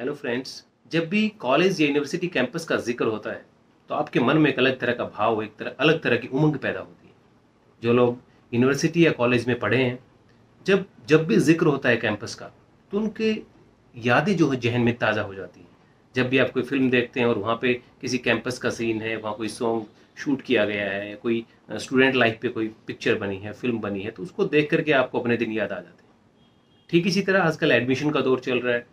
Hello friends जब भी college या यूनिवर्सिटी कैंपस का ज़िक्र होता है तो आपके मन में एक अलग तरह का भाव, एक तरह, अलग तरह की उमंग पैदा होती है। जो लोग यूनिवर्सिटी या कॉलेज में पढ़े हैं, जब जब भी ज़िक्र होता है कैंपस का तो उनके यादें जो है जहन में ताज़ा हो जाती हैं। जब भी आप कोई फ़िल्म देखते हैं और वहाँ पे किसी कैंपस का सीन है, वहाँ कोई सॉन्ग शूट किया गया है, कोई स्टूडेंट लाइफ पे कोई पिक्चर बनी है फ़िल्म बनी है तो उसको देख करके आपको अपने दिन याद आ जाते हैं। ठीक इसी तरह आजकल एडमिशन का दौर चल रहा है।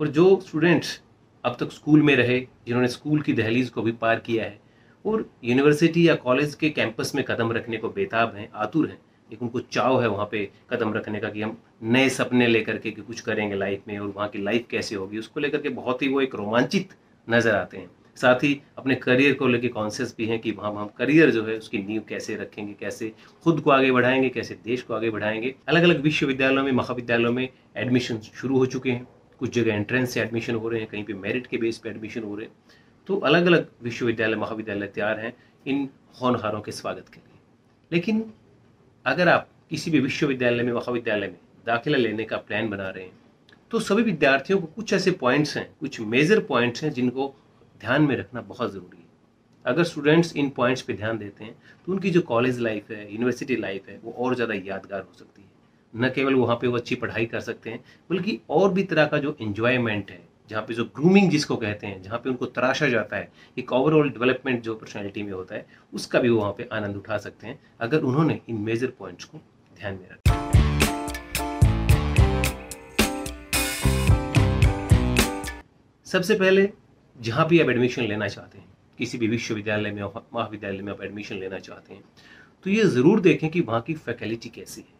और जो स्टूडेंट्स अब तक स्कूल में रहे, जिन्होंने स्कूल की दहलीज को भी पार किया है, और यूनिवर्सिटी या कॉलेज के कैंपस में कदम रखने को बेताब हैं, आतुर हैं लेकिन उनको चाव है वहाँ पे कदम रखने का कि हम नए सपने लेकर के कि कुछ करेंगे लाइफ में और वहाँ की लाइफ कैसे होगी, उसको लेकर के बहुत ही वो एक रोमांचित नज़र आते हैं। साथ ही अपने करियर को लेकर कॉन्शियस भी हैं कि वहाँ हम करियर जो है, उसकी नींव कैसे रखेंगे, कैसे खुद को आगे बढ़ाएँगे, कैसे देश को आगे बढ़ाएँगे। अलग अलग विश्वविद्यालयों में, महाविद्यालयों में एडमिशन शुरू हो चुके हैं। कुछ जगह एंट्रेंस से एडमिशन हो रहे हैं, कहीं पे मेरिट के बेस पे एडमिशन हो रहे हैं तो अलग अलग विश्वविद्यालय, महाविद्यालय तैयार हैं इन होनहारों के स्वागत के लिए। लेकिन अगर आप किसी भी विश्वविद्यालय में, महाविद्यालय में दाखिला लेने का प्लान बना रहे हैं तो सभी विद्यार्थियों को कुछ ऐसे पॉइंट्स हैं, कुछ मेजर पॉइंट्स हैं जिनको ध्यान में रखना बहुत ज़रूरी है। अगर स्टूडेंट्स इन पॉइंट्स पे ध्यान देते हैं तो उनकी जो कॉलेज लाइफ है यूनिवर्सिटी लाइफ है, वो और ज़्यादा यादगार हो सकती है। न केवल वहाँ पे वो अच्छी पढ़ाई कर सकते हैं, बल्कि और भी तरह का जो इन्जॉयमेंट है, जहाँ पे जो ग्रूमिंग जिसको कहते हैं, जहाँ पे उनको तराशा जाता है एक ओवरऑल डेवलपमेंट जो पर्सनैलिटी में होता है, उसका भी वो वहाँ पे आनंद उठा सकते हैं, अगर उन्होंने इन मेजर पॉइंट्स को ध्यान में रखा। सबसे पहले, जहाँ भी आप एडमिशन लेना चाहते हैं, किसी भी विश्वविद्यालय में, महाविद्यालय में आप एडमिशन लेना चाहते हैं तो ये ज़रूर देखें कि वहाँ की फैकल्टी कैसी है।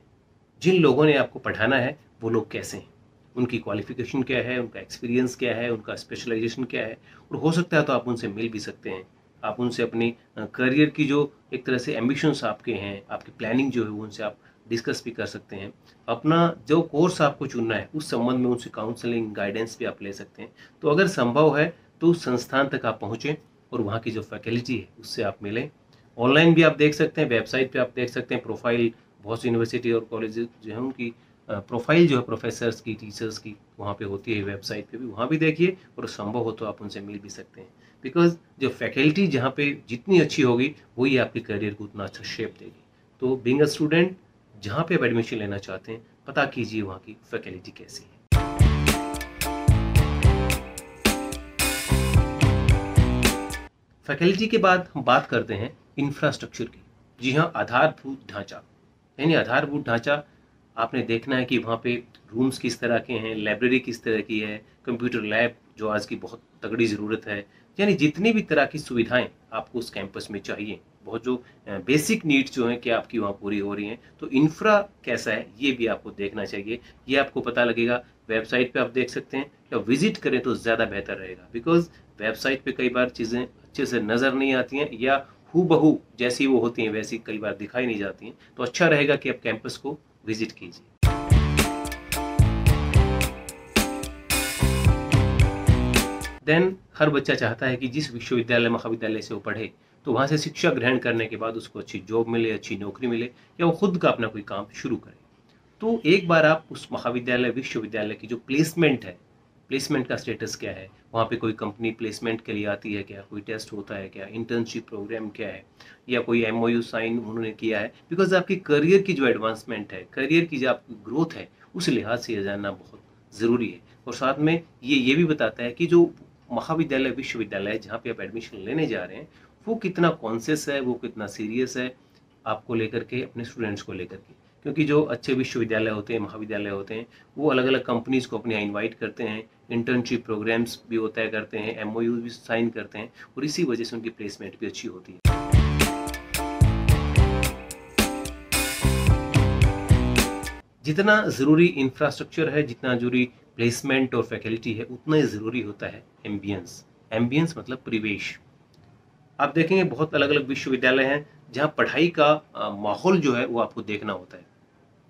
जिन लोगों ने आपको पढ़ाना है, वो लोग कैसे हैं? उनकी क्वालिफिकेशन क्या है? उनका एक्सपीरियंस क्या है? उनका स्पेशलाइजेशन क्या है? और हो सकता है तो आप उनसे मिल भी सकते हैं। आप उनसे अपनी करियर की जो एक तरह से एम्बिशंस आपके हैं, आपकी प्लानिंग जो है वो उनसे आप डिस्कस भी कर सकते हैं। अपना जो कोर्स आपको चुनना है, उस संबंध में उनसे काउंसलिंग गाइडेंस भी आप ले सकते हैं। तो अगर संभव है तो उस संस्थान तक आप पहुँचें और वहाँ की जो फैकल्टी है, उससे आप मिलें। ऑनलाइन भी आप देख सकते हैं वेबसाइट पे आप देख सकते हैं प्रोफ़ाइल बहुत सी यूनिवर्सिटी और कॉलेज जो है उनकी प्रोफ़ाइल जो है प्रोफेसर्स की टीचर्स की, वहाँ पे होती है वेबसाइट पे भी। वहाँ भी देखिए, और संभव हो तो आप उनसे मिल भी सकते हैं। बिकॉज़ जो फैकल्टी जहाँ पे जितनी अच्छी होगी, वही आपके करियर को उतना अच्छा शेप देगी। तो बिंग अ स्टूडेंट जहाँ पे आप एडमिशन लेना चाहते हैं, पता कीजिए वहाँ की फैकल्टी कैसी है। फैकल्टी के बाद हम बात करते हैं इंफ्रास्ट्रक्चर की। जी हाँ आधारभूत ढांचा। यानी आधारभूत ढांचा आपने देखना है कि वहाँ पे रूम्स किस तरह के हैं लाइब्रेरी किस तरह की है कंप्यूटर लैब जो आज की बहुत तगड़ी ज़रूरत है। यानी जितनी भी तरह की सुविधाएँ आपको उस कैंपस में चाहिए, बहुत जो बेसिक नीड्स जो हैं कि आपकी वहाँ पूरी हो रही हैं तो इंफ्रा कैसा है, ये भी आपको देखना चाहिए। ये आपको पता लगेगा वेबसाइट पे आप देख सकते हैं, या विज़िट करें तो ज़्यादा बेहतर रहेगा। बिकॉज़ वेबसाइट पे कई बार चीज़ें अच्छे से नज़र नहीं आती हैं, या हु जैसी वो होती हैं, वैसी कई बार दिखाई नहीं जाती हैं। तो अच्छा रहेगा कि आप कैंपस को विज़िट कीजिए। देन हर बच्चा चाहता है कि जिस विश्वविद्यालय, महाविद्यालय से वो पढ़े तो वहाँ से शिक्षा ग्रहण करने के बाद उसको अच्छी जॉब मिले, अच्छी नौकरी मिले, या वो खुद का अपना कोई काम शुरू करे। तो एक बार आप उस महाविद्यालय, विश्वविद्यालय की जो प्लेसमेंट है प्लेसमेंट का स्टेटस क्या है? वहाँ पे कोई कंपनी प्लेसमेंट के लिए आती है क्या? कोई टेस्ट होता है क्या? इंटर्नशिप प्रोग्राम क्या है? या कोई एमओयू साइन उन्होंने किया है? बिकॉज़ आपकी करियर की जो एडवांसमेंट है करियर की जो आपकी ग्रोथ है, उस लिहाज से यह जानना बहुत ज़रूरी है। और साथ में ये ये भी बताता है कि जो महाविद्यालय, विश्वविद्यालय जहाँ पे आप एडमिशन लेने जा रहे हैं, वो कितना कॉन्सियस है, वो कितना सीरियस है, आपको लेकर के, अपने स्टूडेंट्स को लेकर के। क्योंकि जो अच्छे विश्वविद्यालय होते हैं, महाविद्यालय होते हैं, वो अलग अलग कंपनीज़ को अपने यहाँ इन्वाइट करते हैं इंटर्नशिप प्रोग्राम्स भी होता है करते हैं एमओयू भी साइन करते हैं और इसी वजह से उनकी प्लेसमेंट भी अच्छी होती है। जितना ज़रूरी इंफ्रास्ट्रक्चर है, जितना ज़रूरी प्लेसमेंट और फैकल्टी है, उतना ही ज़रूरी होता है एम्बियंस एम्बियंस मतलब परिवेश। आप देखेंगे बहुत अलग अलग विश्वविद्यालय हैं, जहाँ पढ़ाई का माहौल जो है वो आपको देखना होता है।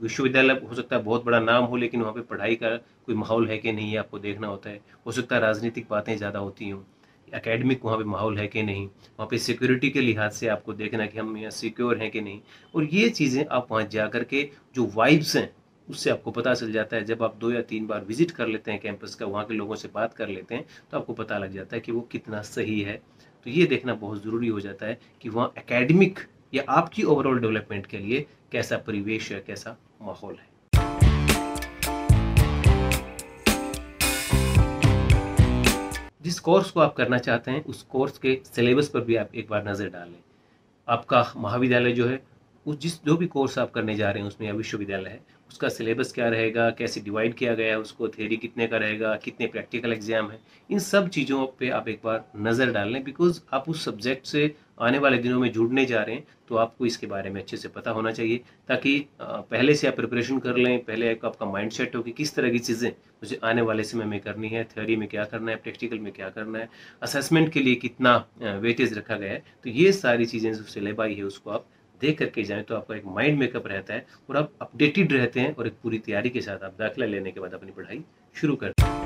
विश्वविद्यालय हो सकता है बहुत बड़ा नाम हो, लेकिन वहाँ पे पढ़ाई का कोई माहौल है कि नहीं है आपको देखना होता है। हो सकता है राजनीतिक बातें ज़्यादा होती हों एकेडमिक वहाँ पे माहौल है कि नहीं, वहाँ पे सिक्योरिटी के लिहाज से आपको देखना कि हम यहाँ सिक्योर हैं कि नहीं। और ये चीज़ें आप वहाँ जा कर के जो वाइब्स हैं, उससे आपको पता चल जाता है। जब आप दो या तीन बार विज़िट कर लेते हैं कैंपस का, वहाँ के लोगों से बात कर लेते हैं तो आपको पता लग जाता है कि वो कितना सही है। तो ये देखना बहुत ज़रूरी हो जाता है कि वहाँ एकेडमिक या आपकी ओवरऑल डेवलपमेंट के लिए कैसा परिवेश है, कैसा माहौल है? जिस कोर्स को आप करना चाहते हैं, उस कोर्स के सिलेबस पर भी आप एक बार नज़र डालें। आपका महाविद्यालय जो है उस जिस जो भी कोर्स आप करने जा रहे हैं, उसमें या विश्वविद्यालय है, उसका सिलेबस क्या रहेगा, कैसे डिवाइड किया गया है, उसको थेरी कितने का रहेगा, कितने प्रैक्टिकल एग्ज़ाम है, इन सब चीज़ों पे आप एक बार नज़र डाल लें बिकॉज़ आप उस सब्जेक्ट से आने वाले दिनों में जुड़ने जा रहे हैं तो आपको इसके बारे में अच्छे से पता होना चाहिए, ताकि पहले से आप प्रिपरेशन कर लें, पहले एक आपका माइंड सेट हो कि किस तरह की चीज़ें मुझे आने वाले समय में करनी है थ्योरी में क्या करना है प्रैक्टिकल में क्या करना है असेसमेंट के लिए कितना वेटेज रखा गया है तो ये सारी चीज़ें जो सिलेबाई है, उसको आप देख करके जाएँ तो आपका एक माइंड मेकअप रहता है और आप अपडेटेड रहते हैं और एक पूरी तैयारी के साथ आप दाखिला लेने के बाद अपनी पढ़ाई शुरू करते हैं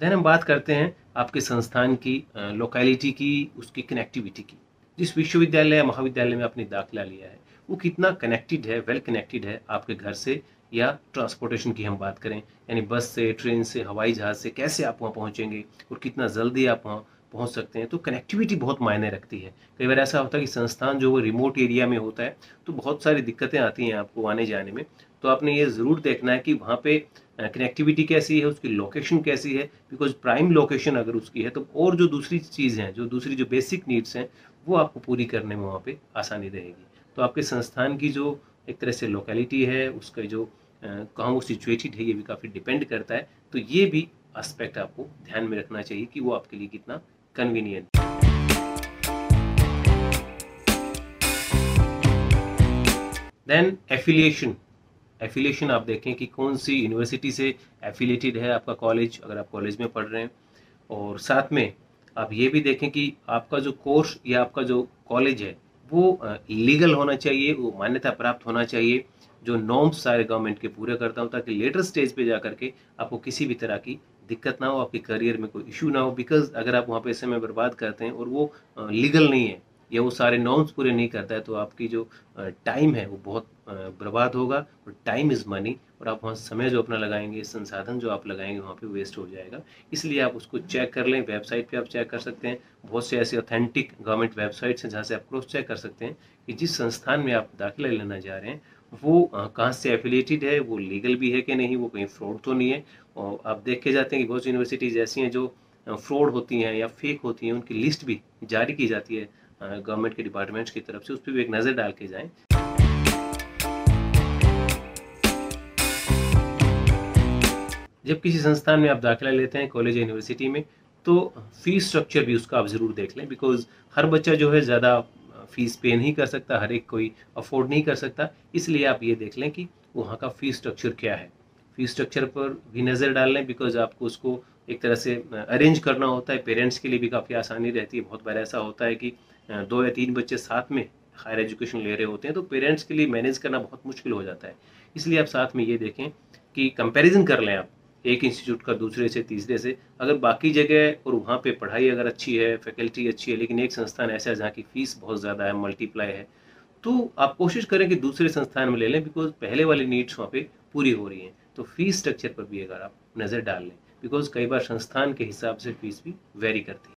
देन हम बात करते हैं आपके संस्थान की लोकेलिटी की, उसकी कनेक्टिविटी की। जिस विश्वविद्यालय या महाविद्यालय में आपने दाखिला लिया है, वो कितना कनेक्टेड है वेल कनेक्टेड है आपके घर से या ट्रांसपोर्टेशन की हम बात करें? यानी बस से ट्रेन से, हवाई जहाज़ से कैसे आप वहाँ पहुँचेंगे और कितना जल्दी आप वहाँ पहुँच सकते हैं तो कनेक्टिविटी बहुत मायने रखती है। कई बार ऐसा होता है कि संस्थान जो वो रिमोट एरिया में होता है तो बहुत सारी दिक्कतें आती हैं आपको आने जाने में। तो आपने ये ज़रूर देखना है कि वहाँ पे कनेक्टिविटी कैसी है, उसकी लोकेशन कैसी है बिकॉज़ प्राइम लोकेशन अगर उसकी है तो और जो दूसरी चीज़ हैं, जो दूसरी जो बेसिक नीड्स हैं, वो आपको पूरी करने में वहाँ पर आसानी रहेगी। तो आपके संस्थान की जो एक तरह से लोकेलिटी है, उसका जो कहाँ वो सिचुएटेड है, ये भी काफ़ी डिपेंड करता है। तो ये भी एस्पेक्ट आपको ध्यान में रखना चाहिए कि वो आपके लिए कितना convenient. देन एफिलिएशन एफिलिएशन आप देखें कि कौन सी यूनिवर्सिटी से एफिलेटेड है आपका कॉलेज अगर आप कॉलेज में पढ़ रहे हैं और साथ में आप ये भी देखें कि आपका जो कोर्स या आपका जो कॉलेज है, वो लीगल होना चाहिए, वो मान्यता प्राप्त होना चाहिए, जो नॉर्म्स सारे गवर्नमेंट के पूरे करता हूँ, ताकि लेटर स्टेज पे जा करके आपको किसी भी तरह की दिक्कत ना हो, आपके करियर में कोई इशू ना हो बिकॉज़ अगर आप वहाँ पे समय बर्बाद करते हैं और वो लीगल नहीं है, या वो सारे नॉर्म्स पूरे नहीं करता है तो आपकी जो टाइम है वो बहुत बर्बाद होगा और टाइम इज़ मनी और आप वहाँ समय जो अपना लगाएँगे, संसाधन जो आप लगाएँगे, वहाँ पे वेस्ट हो जाएगा। इसलिए आप उसको चेक कर लें वेबसाइट पे आप चेक कर सकते हैं। बहुत से ऐसे ऑथेंटिक गवर्नमेंट वेबसाइट्स हैं जहाँ से आप क्रॉस चेक कर सकते हैं कि जिस संस्थान में आप दाखिला लेना जा रहे हैं वो कहाँ से एफिलेटेड है, वो लीगल भी है कि नहीं, वो कहीं फ्रॉड तो नहीं है। और आप देख के जाते हैं कि बहुत सी यूनिवर्सिटीज़ ऐसी हैं जो फ्रॉड होती हैं या फेक होती हैं, उनकी लिस्ट भी जारी की जाती है गवर्नमेंट के डिपार्टमेंट्स की तरफ़ से, उस पर भी एक नज़र डाल के जाएँ। जब किसी संस्थान में आप दाखिला लेते हैं कॉलेज या यूनिवर्सिटी में तो फ़ीस स्ट्रक्चर भी उसका आप ज़रूर देख लें बिकॉज़ हर बच्चा जो है ज़्यादा फ़ीस पे नहीं कर सकता, हर एक कोई अफोर्ड नहीं कर सकता। इसलिए आप ये देख लें कि वहाँ का फ़ीस स्ट्रक्चर क्या है। फ़ीस स्ट्रक्चर पर भी नज़र डाल लें बिकॉज़ आपको उसको एक तरह से अरेंज करना होता है। पेरेंट्स के लिए भी काफ़ी आसानी रहती है। बहुत बार ऐसा होता है कि दो या तीन बच्चे साथ में हायर एजुकेशन ले रहे होते हैं तो पेरेंट्स के लिए मैनेज करना बहुत मुश्किल हो जाता है। इसलिए आप साथ में ये देखें कि कंपैरिजन कर लें आप। एक इंस्टीट्यूट का, दूसरे से, तीसरे से। अगर बाकी जगह और वहाँ पे पढ़ाई अगर अच्छी है, फैकल्टी अच्छी है, लेकिन एक संस्थान ऐसा है जहाँ की फ़ीस बहुत ज़्यादा है मल्टीप्लाई है तो आप कोशिश करें कि दूसरे संस्थान में ले लें बिकॉज़ पहले वाली नीड्स वहाँ पे पूरी हो रही हैं। तो फ़ीस स्ट्रक्चर पर भी अगर आप नज़र डाल लें बिकॉज़ कई बार संस्थान के हिसाब से फ़ीस भी वेरी करती है।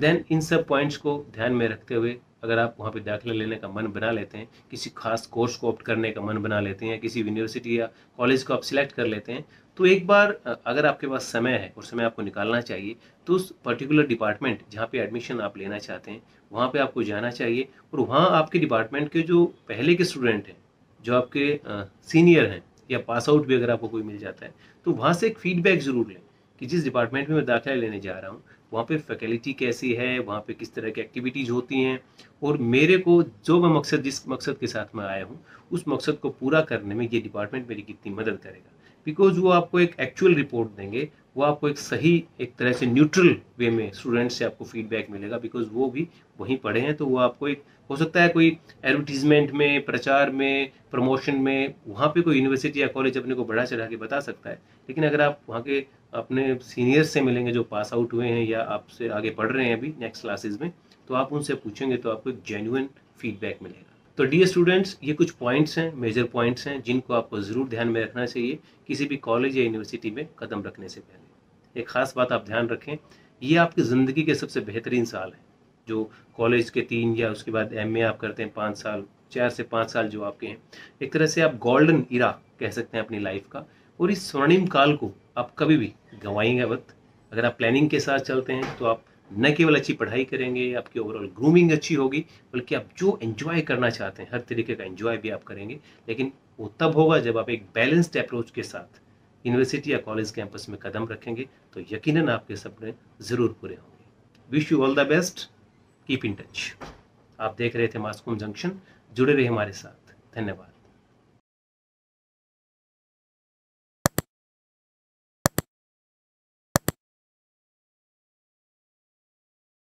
देन इन सब पॉइंट्स को ध्यान में रखते हुए अगर आप वहाँ पे दाखिला लेने का मन बना लेते हैं, किसी खास कोर्स को ऑप्ट करने का मन बना लेते हैं, किसी यूनिवर्सिटी या कॉलेज को आप सिलेक्ट कर लेते हैं तो एक बार अगर आपके पास समय है और समय आपको निकालना चाहिए तो उस पर्टिकुलर डिपार्टमेंट जहाँ पे एडमिशन आप लेना चाहते हैं, वहाँ पे आपको जाना चाहिए और वहाँ आपके डिपार्टमेंट के जो पहले के स्टूडेंट हैं, जो आपके सीनियर हैं या पास आउट भी अगर आपको कोई मिल जाता है तो वहाँ से एक फीडबैक ज़रूर लें कि जिस डिपार्टमेंट में मैं दाखिला लेने जा रहा हूँ वहाँ पे फैकल्टी कैसी है, वहाँ पे किस तरह की एक्टिविटीज़ होती हैं और मेरे को जो मैं मकसद, जिस मकसद के साथ मैं आया हूँ, उस मकसद को पूरा करने में ये डिपार्टमेंट मेरी कितनी मदद करेगा। बिकॉज़ वो आपको एक एक्चुअल रिपोर्ट देंगे, वो आपको एक सही, एक तरह से न्यूट्रल वे में स्टूडेंट से आपको फीडबैक मिलेगा बिकॉज़ वो भी वहीं पढ़े हैं तो वो आपको एक, हो सकता है कोई एडवर्टीजमेंट में, प्रचार में प्रमोशन में, वहाँ पे कोई यूनिवर्सिटी या कॉलेज अपने को बढ़ा चढ़ा के बता सकता है। लेकिन अगर आप वहाँ के अपने सीनियर्स से मिलेंगे जो पास आउट हुए हैं या आपसे आगे पढ़ रहे हैं अभी नेक्स्ट क्लासेस में तो आप उनसे पूछेंगे तो आपको एक जेन्यून फीडबैक मिलेगा। तो डी स्टूडेंट्स ये कुछ पॉइंट्स हैं मेजर पॉइंट्स हैं, जिनको आपको ज़रूर ध्यान में रखना चाहिए किसी भी कॉलेज या यूनिवर्सिटी में कदम रखने से पहले। एक ख़ास बात आप ध्यान रखें, ये आपकी ज़िंदगी के सबसे बेहतरीन साल है। जो कॉलेज के तीन या उसके बाद एमए आप करते हैं पाँच साल, चार से पाँच साल जो आपके हैं, एक तरह से आप गोल्डन इरा कह सकते हैं अपनी लाइफ का। और इस स्वर्णिम काल को आप कभी भी गंवाएँगे वक्त अगर आप प्लानिंग के साथ चलते हैं तो आप न केवल अच्छी पढ़ाई करेंगे, आपकी ओवरऑल ग्रूमिंग अच्छी होगी, बल्कि आप जो एंजॉय करना चाहते हैं, हर तरीके का एंजॉय भी आप करेंगे। लेकिन वो तब होगा जब आप एक बैलेंस्ड अप्रोच के साथ यूनिवर्सिटी या कॉलेज कैंपस में कदम रखेंगे तो यकीनन आपके सपने ज़रूर पूरे होंगे। Wish you all the best keep in touch आप देख रहे थे मास्कोम जंक्शन जुड़े रहे हमारे साथ। धन्यवाद।